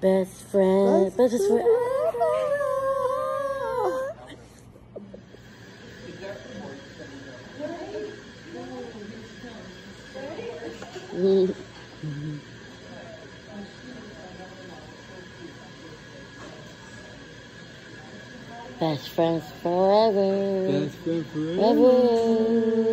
Best friend. Best, best friend. friend. Best friends forever. Best friend forever. Forever.